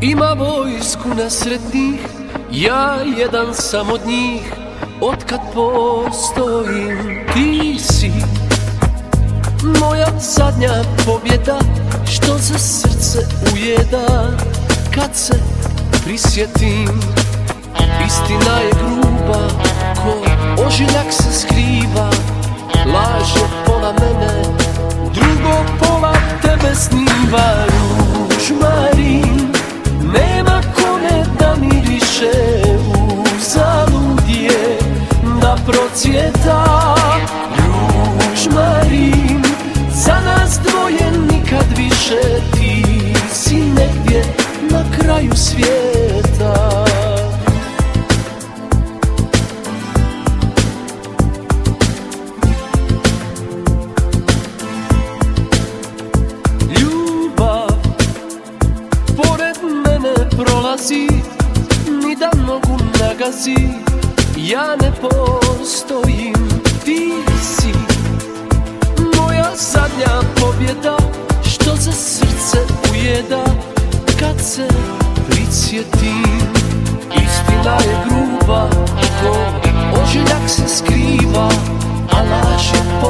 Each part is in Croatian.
Ima vojsku nesretnih Ja jedan sam od njih. Otkad postojim Ti si Moja zadnja pobjeda Što za srce ujeda. Kad se prisjetim Istina je gruba Ko ožiljak se skriva. Laže pola mene Drugo pola tebe sniva da procvjeta Ružmarin Za nas dvoje nikad više Ti si negdje na kraju svijeta. Prolazi Ni da nogu nagazi Ja ne postojim Ti si moja zadnja pobjeda Što za srce ujeda Kad se prisjetim. Istina je gruba Ko ožiljak se skriva A laž je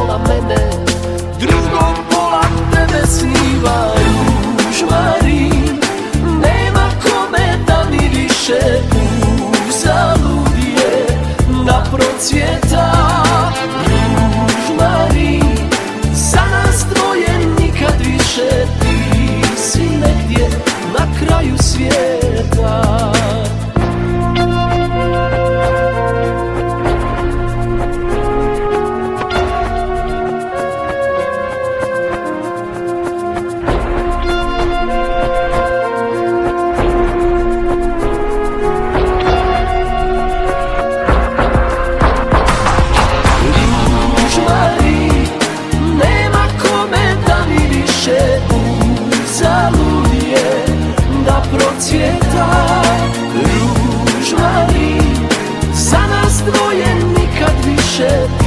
nikad